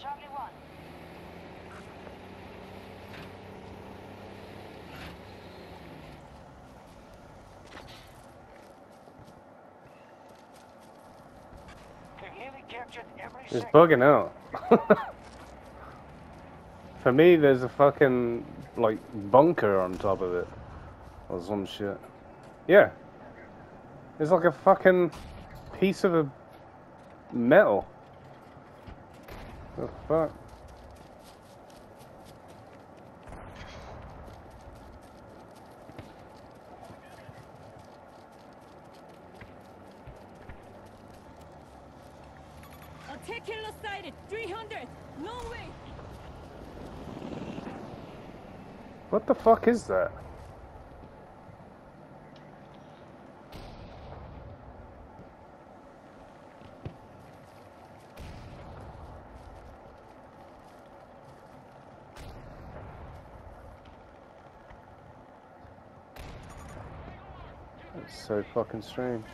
Charlie 1. Kahili captured It's bugging out. For me, there's a fucking, like, bunker on top of it. Or some shit. Yeah. It's like a fucking piece of a metal. The fuck? Attack killer sighted. 300. Long way. What the fuck is that? That's so fucking strange.